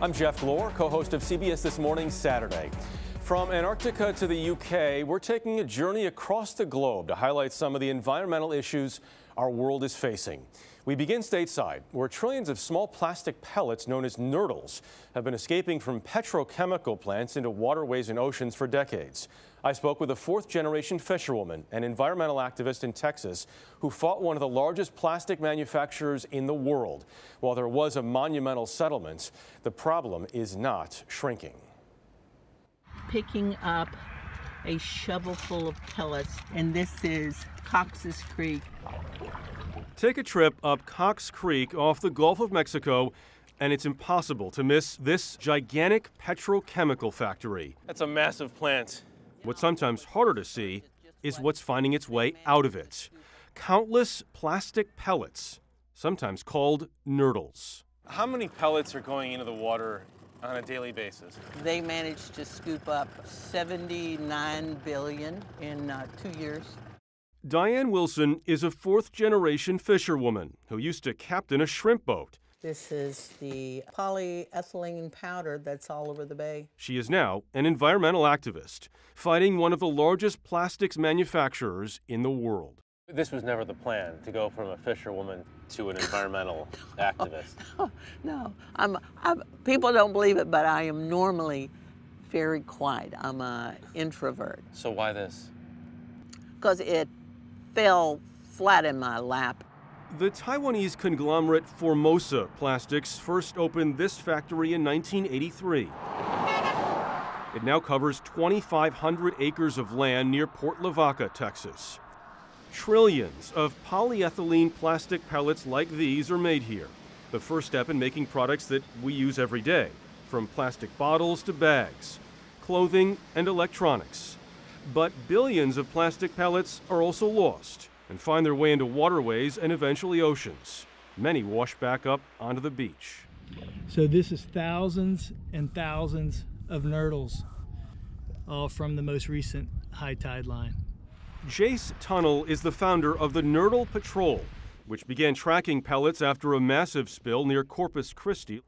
I'm Jeff Glor, co-host of CBS This Morning Saturday. From Antarctica to the UK, we're taking a journey across the globe to highlight some of the environmental issues our world is facing. We begin stateside, where trillions of small plastic pellets known as nurdles have been escaping from petrochemical plants into waterways and oceans for decades. I spoke with a fourth generation fisherwoman and environmental activist in Texas who fought one of the largest plastic manufacturers in the world. While there was a monumental settlement, the problem is not shrinking. Picking up a shovel full of pellets, and this is Cox's Creek. Take a trip up Cox Creek off the Gulf of Mexico, and it's impossible to miss this gigantic petrochemical factory. That's a massive plant. What's sometimes harder to see is what's finding its way out of it. Countless plastic pellets, sometimes called nurdles. How many pellets are going into the water on a daily basis? They managed to scoop up 79 billion in uh, two years. Diane Wilson is a fourth generation fisherwoman who used to captain a shrimp boat. This is the polyethylene powder that's all over the bay. She is now an environmental activist, fighting one of the largest plastics manufacturers in the world. This was never the plan to go from a fisherwoman to an environmental activist. No, no. I'm, I'm, people don't believe it, but I am normally very quiet. I'm an introvert. So why this? Because it fell flat in my lap. The Taiwanese conglomerate Formosa Plastics first opened this factory in 1983. It now covers 2,500 acres of land near Port Lavaca, Texas. Trillions of polyethylene plastic pellets like these are made here, the first step in making products that we use every day, from plastic bottles to bags, clothing, and electronics. But billions of plastic pellets are also lost and find their way into waterways and eventually oceans. Many wash back up onto the beach. So this is thousands and thousands of nurdles, all from the most recent high tide line. Jace Tunnell is the founder of the Nurdle Patrol, which began tracking pellets after a massive spill near Corpus Christi.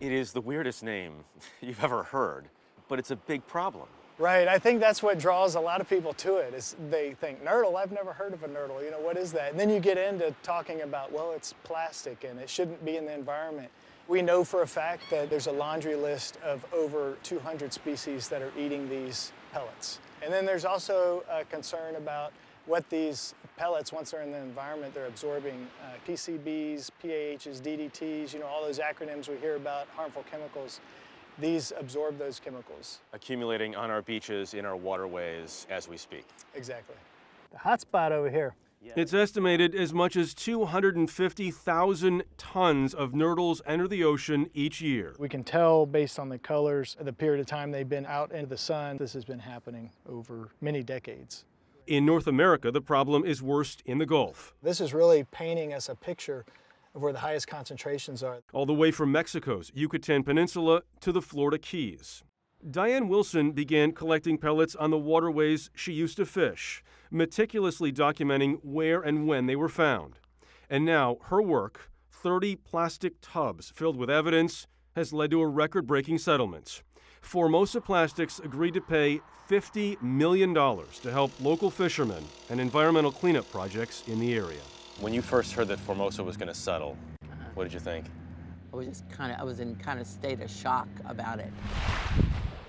It is the weirdest name you've ever heard, but it's a big problem. Right, I think that's what draws a lot of people to it is they think, nurdle, I've never heard of a nurdle, you know, what is that? And then you get into talking about, well, it's plastic and it shouldn't be in the environment. We know for a fact that there's a laundry list of over 200 species that are eating these pellets. And then there's also a concern about what these pellets, once they're in the environment, they're absorbing uh, PCBs, PAHs, DDTs, you know, all those acronyms we hear about, harmful chemicals these absorb those chemicals. Accumulating on our beaches, in our waterways as we speak. Exactly. The hot spot over here. It's estimated as much as 250,000 tons of nurdles enter the ocean each year. We can tell based on the colors, the period of time they've been out into the sun, this has been happening over many decades. In North America, the problem is worst in the Gulf. This is really painting us a picture of where the highest concentrations are. All the way from Mexico's Yucatan Peninsula to the Florida Keys. Diane Wilson began collecting pellets on the waterways she used to fish, meticulously documenting where and when they were found. And now her work, 30 plastic tubs filled with evidence, has led to a record breaking settlement. Formosa Plastics agreed to pay $50 million to help local fishermen and environmental cleanup projects in the area. When you first heard that Formosa was going to settle, uh-huh. what did you think? I was just kind of, I was in kind of state of shock about it.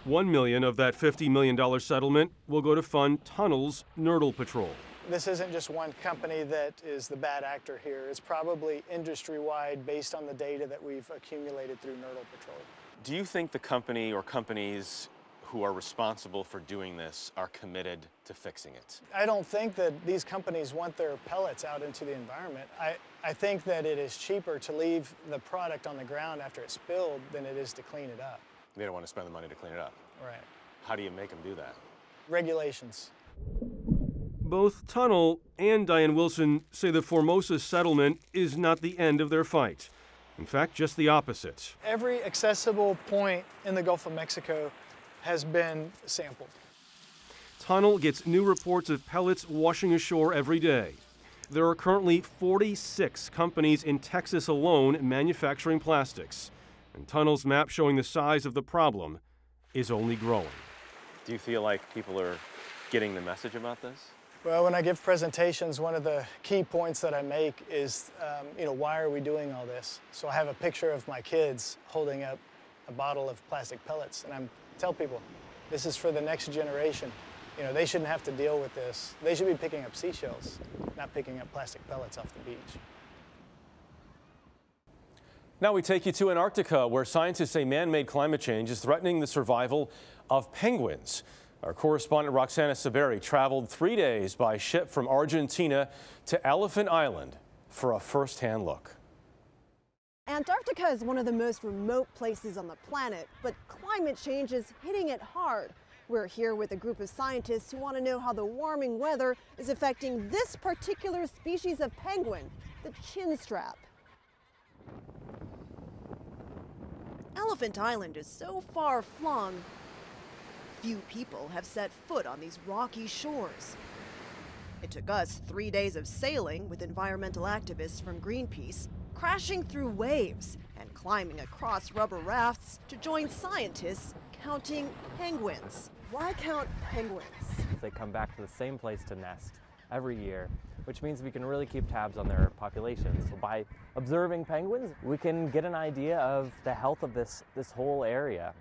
One million of that $50 million settlement will go to fund Tunnell's Nurdle Patrol. This isn't just one company that is the bad actor here. It's probably industry-wide based on the data that we've accumulated through Nurdle Patrol. Do you think the company or companies who are responsible for doing this are committed to fixing it? I don't think that these companies want their pellets out into the environment. I, I think that it is cheaper to leave the product on the ground after it's spilled than it is to clean it up. They don't want to spend the money to clean it up. Right. How do you make them do that? Regulations. Both Tunnell and Diane Wilson say the Formosa settlement is not the end of their fight. In fact, just the opposite. Every accessible point in the Gulf of Mexico has been sampled. Tunnell gets new reports of pellets washing ashore every day. There are currently 46 companies in Texas alone manufacturing plastics. And Tunnell's map showing the size of the problem is only growing. Do you feel like people are getting the message about this? Well, when I give presentations, one of the key points that I make is, um, you know, why are we doing all this? So I have a picture of my kids holding up a bottle of plastic pellets, and I tell people, this is for the next generation. You know, they shouldn't have to deal with this. They should be picking up seashells, not picking up plastic pellets off the beach. Now we take you to Antarctica, where scientists say man-made climate change is threatening the survival of penguins. Our correspondent Roxana Saberi traveled three days by ship from Argentina to Elephant Island for a first-hand look. Antarctica is one of the most remote places on the planet, but climate change is hitting it hard. We're here with a group of scientists who want to know how the warming weather is affecting this particular species of penguin, the chinstrap. Elephant Island is so far flung, few people have set foot on these rocky shores. It took us three days of sailing with environmental activists from Greenpeace, crashing through waves and climbing across rubber rafts to join scientists counting penguins. Why count penguins? They come back to the same place to nest every year, which means we can really keep tabs on their populations. So by observing penguins, we can get an idea of the health of this, this whole area.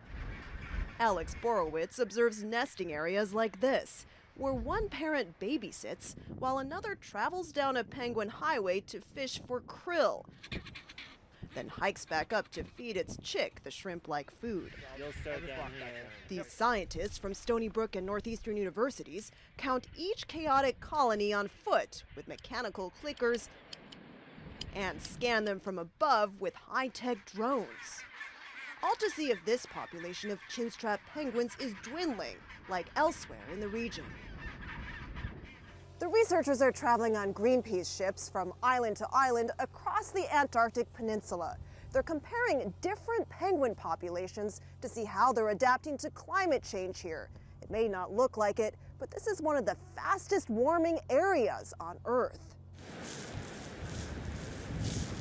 Alex Borowicz observes nesting areas like this, where one parent babysits while another travels down a penguin highway to fish for krill, then hikes back up to feed its chick the shrimp like food. These scientists from Stony Brook and Northeastern universities count each chaotic colony on foot with mechanical clickers and scan them from above with high tech drones all to see if this population of chinstrap penguins is dwindling, like elsewhere in the region. The researchers are traveling on Greenpeace ships from island to island across the Antarctic Peninsula. They're comparing different penguin populations to see how they're adapting to climate change here. It may not look like it, but this is one of the fastest warming areas on Earth.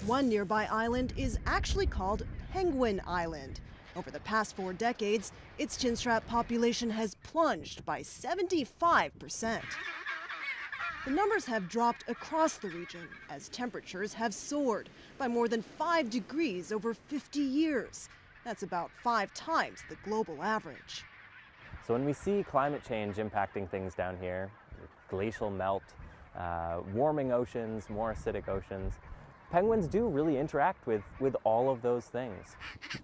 One nearby island is actually called Penguin Island. Over the past four decades, its chinstrap population has plunged by 75%. The numbers have dropped across the region as temperatures have soared by more than 5 degrees over 50 years. That's about five times the global average. So when we see climate change impacting things down here, glacial melt, uh, warming oceans, more acidic oceans, penguins do really interact with, with all of those things.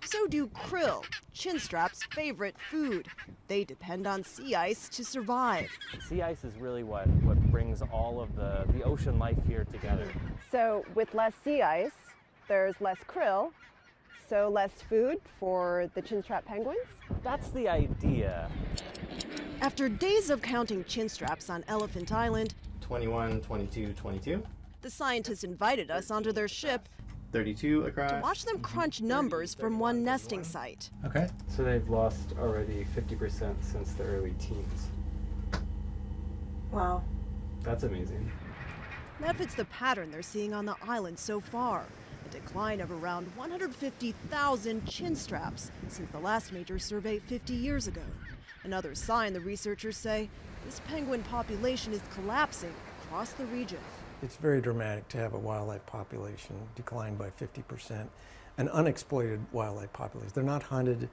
So do krill, chinstrap's favorite food. They depend on sea ice to survive. Sea ice is really what, what brings all of the, the ocean life here together. So with less sea ice, there's less krill, so less food for the chinstrap penguins? That's the idea. After days of counting chinstraps on Elephant Island, 21, 22, 22. The scientists invited us onto their ship 32 across. to watch them crunch numbers from one nesting site. Okay. So they've lost already 50% since the early teens. Wow. That's amazing. That fits the pattern they're seeing on the island so far. A decline of around 150,000 chinstraps since the last major survey 50 years ago. Another sign the researchers say this penguin population is collapsing across the region. It's very dramatic to have a wildlife population decline by 50%, an unexploited wildlife population. They're not hunted.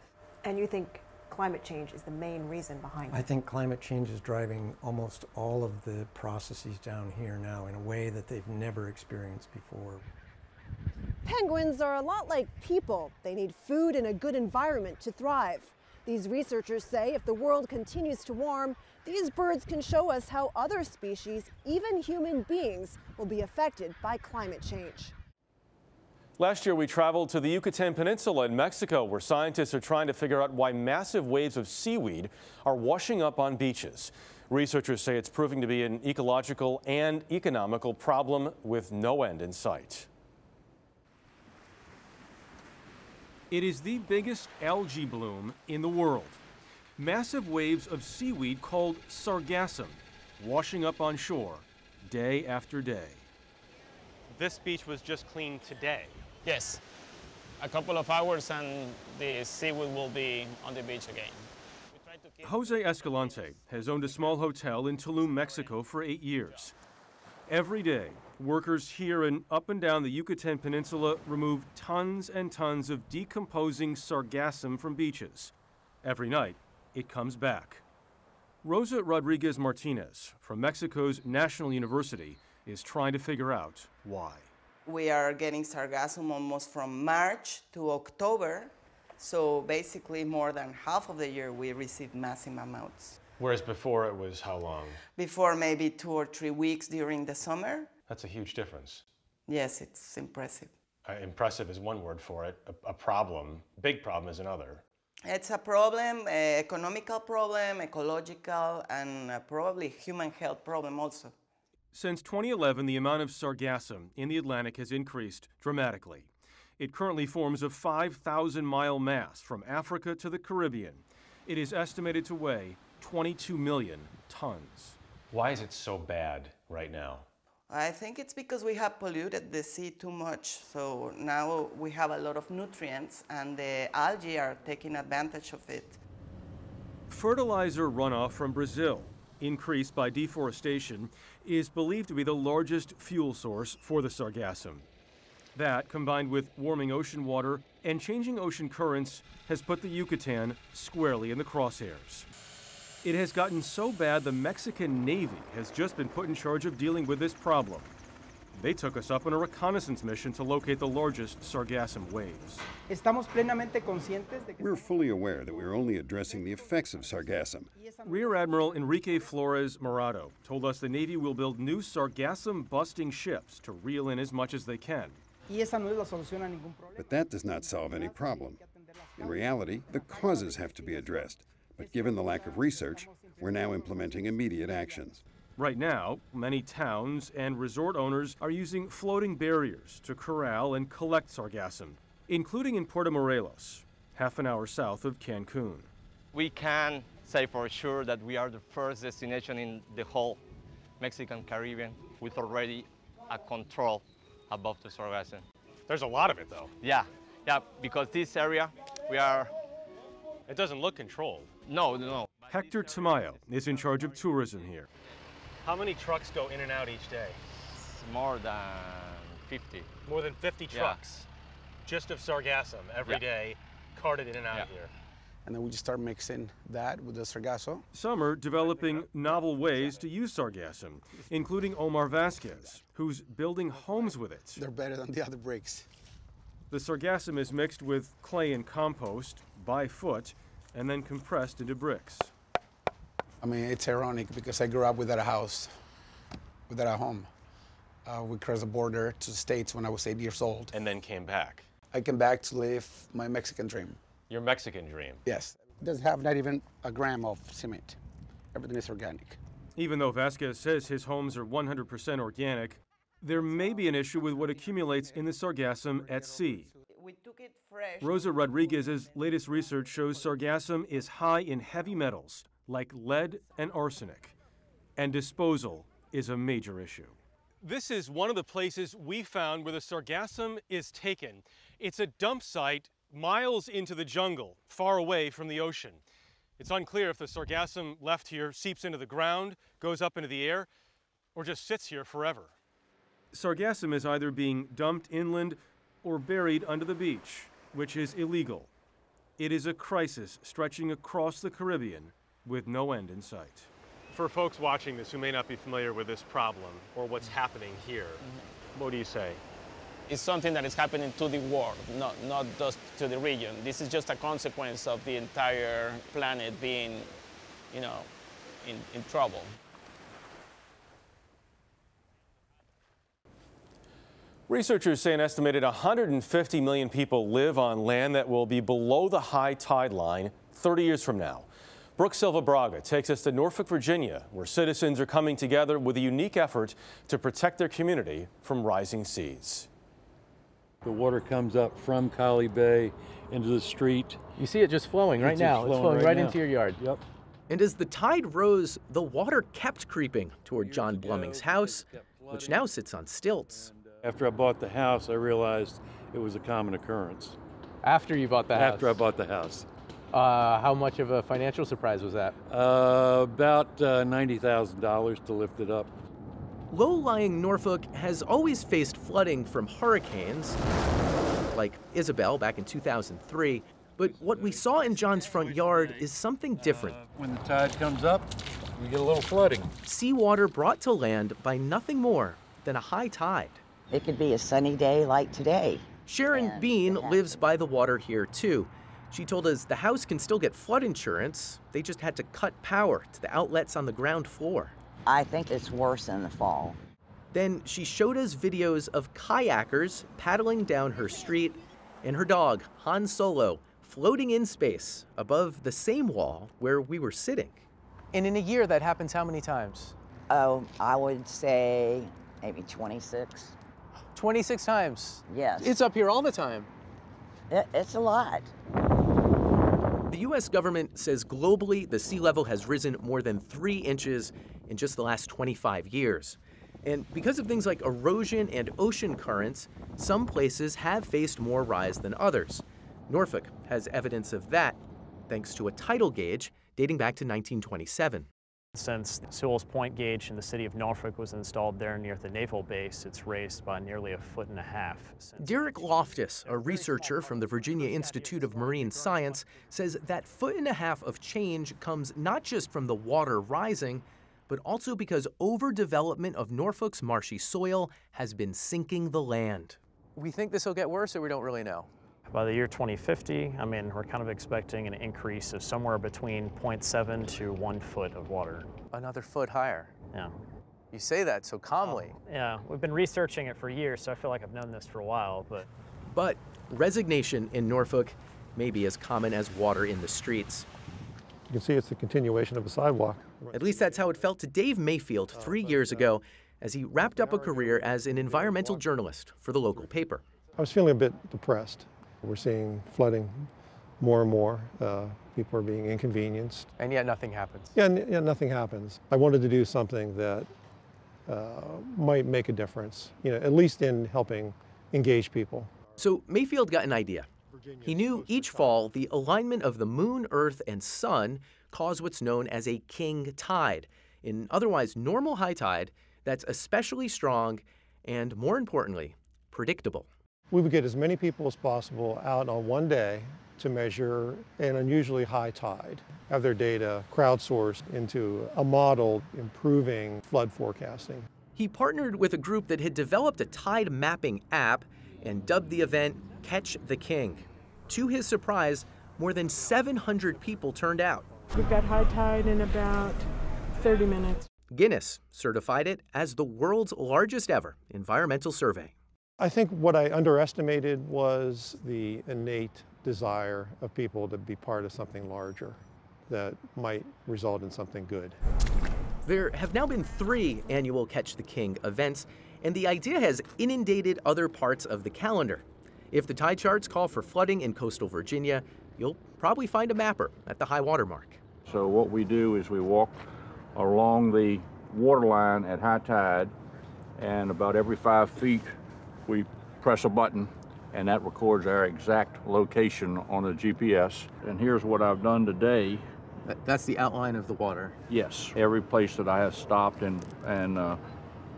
And you think climate change is the main reason behind it? I think climate change is driving almost all of the processes down here now in a way that they've never experienced before. Penguins are a lot like people. They need food and a good environment to thrive. These researchers say if the world continues to warm, these birds can show us how other species, even human beings, will be affected by climate change. Last year, we traveled to the Yucatan Peninsula in Mexico, where scientists are trying to figure out why massive waves of seaweed are washing up on beaches. Researchers say it's proving to be an ecological and economical problem with no end in sight. It is the biggest algae bloom in the world. Massive waves of seaweed called sargassum washing up on shore day after day. This beach was just cleaned today. Yes. a couple of hours and the seaweed will be on the beach again. Jose Escalante has owned a small hotel in Tulum, Mexico for eight years. Every day, workers here and up and down the Yucatan Peninsula remove tons and tons of decomposing sargassum from beaches. Every night, it comes back. Rosa Rodriguez Martinez from Mexico's National University is trying to figure out why. We are getting sargassum almost from March to October, so basically more than half of the year we receive massive amounts. Whereas before it was how long? Before maybe two or three weeks during the summer. That's a huge difference. Yes, it's impressive. Uh, impressive is one word for it. A, a, problem, big problem is another. It's a problem, a economical problem, ecological, and uh, probably human health problem also. Since 2011, the amount of sargassum in the Atlantic has increased dramatically. It currently forms a 5,000 mile mass from Africa to the Caribbean. It is estimated to weigh 22 million tons. Why is it so bad right now? I think it's because we have polluted the sea too much. So now we have a lot of nutrients and the algae are taking advantage of it. Fertilizer runoff from Brazil, increased by deforestation, is believed to be the largest fuel source for the sargassum. That, combined with warming ocean water and changing ocean currents, has put the Yucatan squarely in the crosshairs. It has gotten so bad the Mexican Navy has just been put in charge of dealing with this problem. They took us up on a reconnaissance mission to locate the largest sargassum waves. We're fully aware that we're only addressing the effects of sargassum. Rear Admiral Enrique Flores Morado told us the Navy will build new sargassum busting ships to reel in as much as they can. But that does not solve any problem. In reality, the causes have to be addressed. But given the lack of research, we're now implementing immediate actions. Right now, many towns and resort owners are using floating barriers to corral and collect sargassum, including in Puerto Morelos, half an hour south of Cancun. We can say for sure that we are the first destination in the whole Mexican Caribbean with already a control above the sargassum. There's a lot of it though. Yeah, yeah, because this area, we are... It doesn't look controlled. No, no. Hector Tamayo is in charge of tourism here. How many trucks go in and out each day? It's more than 50. More than 50 trucks, yeah. just of sargassum every yeah. day, carted in and out yeah. here. And then we just start mixing that with the sargasso. Some are developing novel ways to use sargassum, including Omar Vasquez, who's building homes with it. They're better than the other bricks. The sargassum is mixed with clay and compost by foot and then compressed into bricks. I mean, it's ironic because I grew up without a house, without a home. Uh, we crossed the border to the States when I was eight years old. And then came back. I came back to live my Mexican dream. Your Mexican dream? Yes. It doesn't have not even a gram of cement. Everything is organic. Even though Vasquez says his homes are 100% organic, there may be an issue with what accumulates in the sargassum at sea. Rosa Rodriguez's latest research shows sargassum is high in heavy metals like lead and arsenic, and disposal is a major issue. This is one of the places we found where the sargassum is taken. It's a dump site miles into the jungle, far away from the ocean. It's unclear if the sargassum left here seeps into the ground, goes up into the air, or just sits here forever. Sargassum is either being dumped inland or buried under the beach, which is illegal. It is a crisis stretching across the Caribbean with no end in sight. For folks watching this who may not be familiar with this problem or what's mm-hmm. happening here, mm-hmm. what do you say? It's something that is happening to the world, not, not just to the region. This is just a consequence of the entire planet being, you know, in, in trouble. Researchers say an estimated 150 million people live on land that will be below the high tide line 30 years from now. Brook Silva-Braga takes us to Norfolk, Virginia, where citizens are coming together with a unique effort to protect their community from rising seas. The water comes up from Colley Bay into the street. You see it just flowing right It's now. flowing it's flowing right right, now. into your yard. Yep. And as the tide rose, the water kept creeping toward John Bluming's house, which now sits on stilts. After I bought the house, I realized it was a common occurrence. After you bought the house? After I bought the house. Uh, how much of a financial surprise was that? Uh, about uh, $90,000 to lift it up. Low-lying Norfolk has always faced flooding from hurricanes, like Isabel back in 2003. But what we saw in John's front yard is something different. When the tide comes up, we get a little flooding. Seawater brought to land by nothing more than a high tide. It could be a sunny day like today. Sharon Bean lives by the water here too. She told us the house can still get flood insurance. They just had to cut power to the outlets on the ground floor. I think it's worse in the fall. Then she showed us videos of kayakers paddling down her street and her dog, Han Solo, floating in space above the same wall where we were sitting. And in a year, that happens how many times? Oh, I would say maybe 26. 26 times? Yes. It's up here all the time. It, it's a lot. The US government says globally the sea level has risen more than three inches in just the last 25 years. And because of things like erosion and ocean currents, some places have faced more rise than others. Norfolk has evidence of that thanks to a tidal gauge dating back to 1927. Since Sewell's Point gauge in the city of Norfolk was installed there near the naval base, it's raised by nearly a foot and a half. Derek Loftis, a researcher from the Virginia Institute of Marine Science, says that foot and a half of change comes not just from the water rising, but also because overdevelopment of Norfolk's marshy soil has been sinking the land. We think this will get worse, or we don't really know? By the year 2050, I mean, we're kind of expecting an increase of somewhere between 0.7 to 1 foot of water. Another foot higher. Yeah. You say that so calmly. Yeah, we've been researching it for years, so I feel like I've known this for a while, but. But resignation in Norfolk may be as common as water in the streets. You can see it's a continuation of a sidewalk. At least that's how it felt to Dave Mayfield three years ago as he wrapped up a career as an environmental journalist for the local paper. I was feeling a bit depressed. We're seeing flooding more and more. Uh, people are being inconvenienced. And yet nothing happens. Yeah, n- yeah, nothing happens. I wanted to do something that uh, might make a difference, you know, at least in helping engage people. So Mayfield got an idea. He knew each fall the alignment of the moon, earth, and sun cause what's known as a king tide, an otherwise normal high tide that's especially strong and, more importantly, predictable. We would get as many people as possible out on one day to measure an unusually high tide, have their data crowdsourced into a model improving flood forecasting. He partnered with a group that had developed a tide mapping app and dubbed the event Catch the King. To his surprise, more than 700 people turned out. We've got high tide in about 30 minutes. Guinness certified it as the world's largest ever environmental survey. I think what I underestimated was the innate desire of people to be part of something larger that might result in something good. There have now been three annual Catch the King events, and the idea has inundated other parts of the calendar. If the tide charts call for flooding in coastal Virginia, you'll probably find a mapper at the high water mark. So what we do is we walk along the water line at high tide, and about every five feet, we press a button, and that records our exact location on the GPS. And here's what I've done today. That's the outline of the water. Yes, every place that I have stopped and, and uh,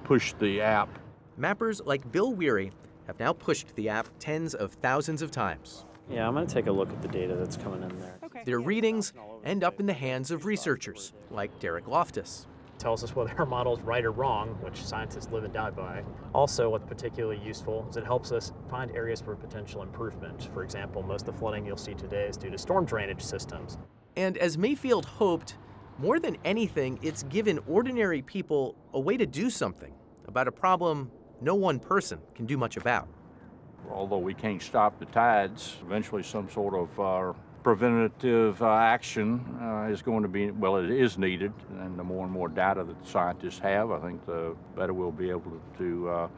pushed the app. Mappers like Bill Weary have now pushed the app tens of thousands of times. Yeah, I'm going to take a look at the data that's coming in there. Their readings end up in the hands of researchers like Derek Loftis. Tells us whether our model's right or wrong, which scientists live and die by. Also, what's particularly useful is it helps us find areas for potential improvement. For example, most of the flooding you'll see today is due to storm drainage systems. And as Mayfield hoped, more than anything, it's given ordinary people a way to do something about a problem no one person can do much about. Although we can't stop the tides, eventually some sort of uh, preventative uh, action uh, is going to be, well, it is needed. And the more and more data that scientists have, I think the better we'll be able to uh,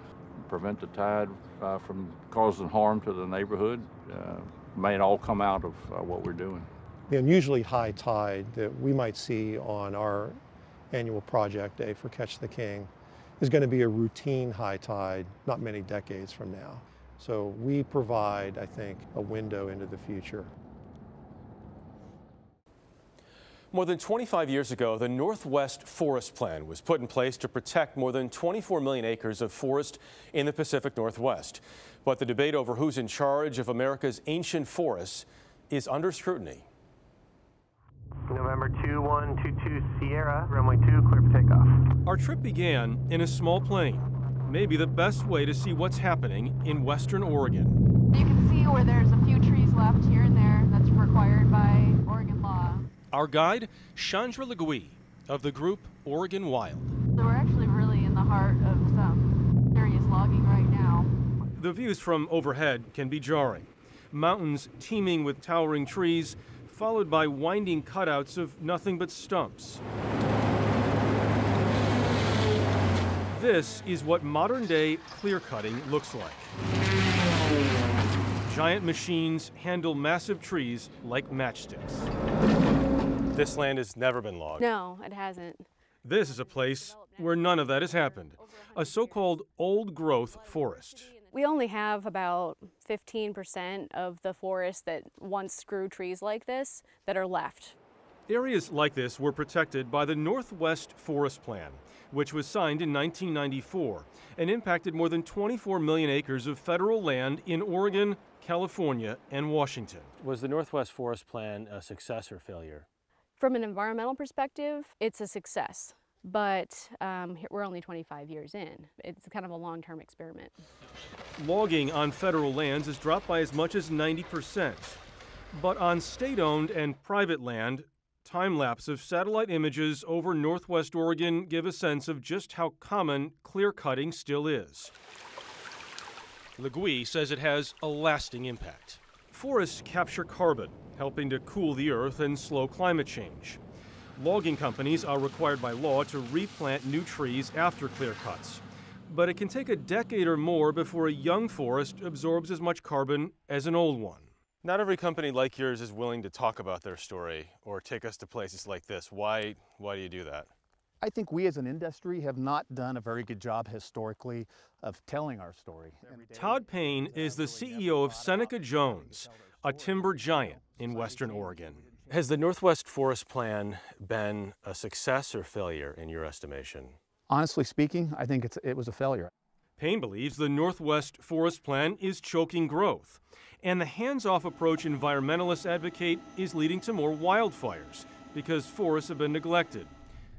prevent the tide uh, from causing harm to the neighborhood. Uh, may it all come out of uh, what we're doing. The unusually high tide that we might see on our annual project day for Catch the King is going to be a routine high tide not many decades from now. So we provide, I think, a window into the future. More than 25 years ago, the Northwest Forest Plan was put in place to protect more than 24 million acres of forest in the Pacific Northwest. But the debate over who's in charge of America's ancient forests is under scrutiny. November 2122 Sierra, runway 2, clear for takeoff. Our trip began in a small plane, maybe the best way to see what's happening in western Oregon. You can see where there's a few trees left here and there that's required by Oregon law. Our guide, Chandra LeGue of the group Oregon Wild. So we're actually really in the heart of some serious logging right now. The views from overhead can be jarring. Mountains teeming with towering trees, followed by winding cutouts of nothing but stumps. This is what modern day clear cutting looks like. Giant machines handle massive trees like matchsticks. This land has never been logged. No, it hasn't. This is a place where none of that has happened a so called old growth forest. We only have about 15% of the forest that once grew trees like this that are left. Areas like this were protected by the Northwest Forest Plan, which was signed in 1994 and impacted more than 24 million acres of federal land in Oregon, California, and Washington. Was the Northwest Forest Plan a success or failure? From an environmental perspective, it's a success, but um, we're only 25 years in. It's kind of a long term experiment. Logging on federal lands has dropped by as much as 90%. But on state owned and private land, time lapse of satellite images over northwest Oregon give a sense of just how common clear cutting still is. LeGue says it has a lasting impact. Forests capture carbon, helping to cool the earth and slow climate change. Logging companies are required by law to replant new trees after clear cuts. But it can take a decade or more before a young forest absorbs as much carbon as an old one. Not every company like yours is willing to talk about their story or take us to places like this. Why, why do you do that? I think we as an industry have not done a very good job historically of telling our story. Todd Payne is the CEO of Seneca Jones, a timber giant in western Oregon. Has the Northwest Forest Plan been a success or failure in your estimation? Honestly speaking, I think it's, it was a failure. Payne believes the Northwest Forest Plan is choking growth, and the hands off approach environmentalists advocate is leading to more wildfires because forests have been neglected.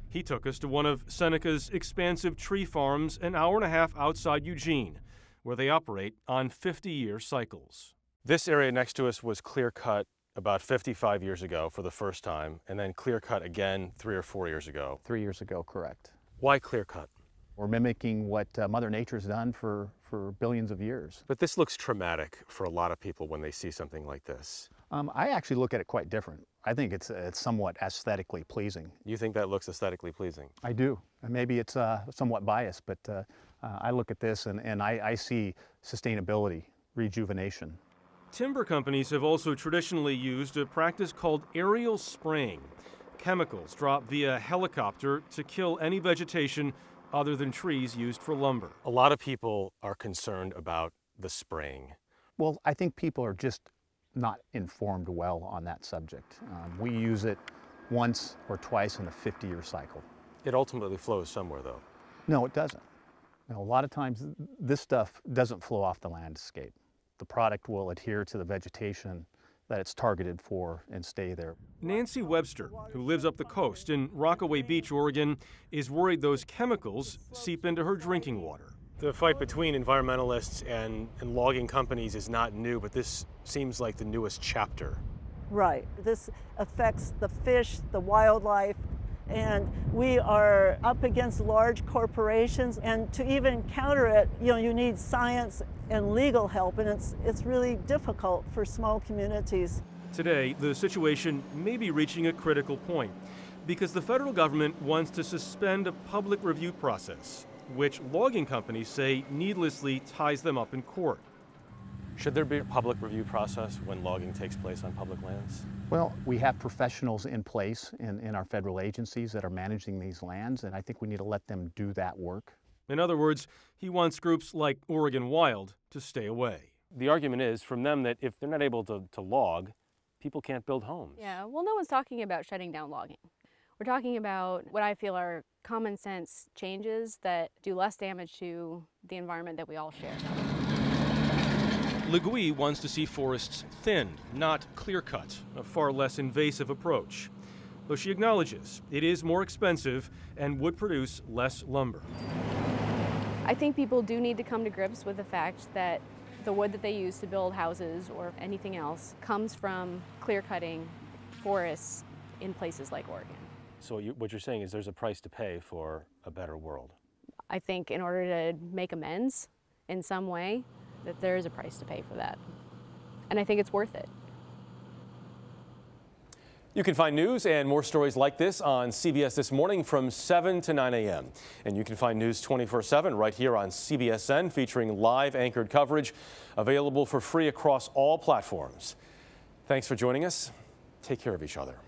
He took us to one of Seneca's expansive tree farms an hour and a half outside Eugene, where they operate on 50 year cycles. This area next to us was clear cut about 55 years ago for the first time, and then clear cut again three or four years ago. Three years ago, correct. Why clear cut? We're mimicking what uh, Mother Nature's done for, for billions of years. But this looks traumatic for a lot of people when they see something like this. Um, I actually look at it quite different. I think it's, it's somewhat aesthetically pleasing. You think that looks aesthetically pleasing? I do. And maybe it's uh, somewhat biased, but uh, uh, I look at this and, and I, I see sustainability, rejuvenation. Timber companies have also traditionally used a practice called aerial spraying. Chemicals dropped via helicopter to kill any vegetation other than trees used for lumber. A lot of people are concerned about the spraying. Well, I think people are just not informed well on that subject. Um, we use it once or twice in a 50 year cycle. It ultimately flows somewhere, though. No, it doesn't. Now, a lot of times, this stuff doesn't flow off the landscape. The product will adhere to the vegetation that it's targeted for and stay there. Nancy Webster, who lives up the coast in Rockaway Beach, Oregon, is worried those chemicals seep into her drinking water. The fight between environmentalists and, and logging companies is not new, but this seems like the newest chapter. Right. This affects the fish, the wildlife, and we are up against large corporations and to even counter it you know you need science and legal help and it's it's really difficult for small communities today the situation may be reaching a critical point because the federal government wants to suspend a public review process which logging companies say needlessly ties them up in court should there be a public review process when logging takes place on public lands? Well, we have professionals in place in, in our federal agencies that are managing these lands, and I think we need to let them do that work. In other words, he wants groups like Oregon Wild to stay away. The argument is from them that if they're not able to, to log, people can't build homes. Yeah, well, no one's talking about shutting down logging. We're talking about what I feel are common sense changes that do less damage to the environment that we all share. LeGue wants to see forests thinned, not clear cut, a far less invasive approach. Though she acknowledges it is more expensive and would produce less lumber. I think people do need to come to grips with the fact that the wood that they use to build houses or anything else comes from clear cutting forests in places like Oregon. So you, what you're saying is there's a price to pay for a better world. I think in order to make amends in some way, that there is a price to pay for that. And I think it's worth it. You can find news and more stories like this on CBS This Morning from 7 to 9 a.m. And you can find news 24-7 right here on CBSN featuring live anchored coverage available for free across all platforms. Thanks for joining us. Take care of each other.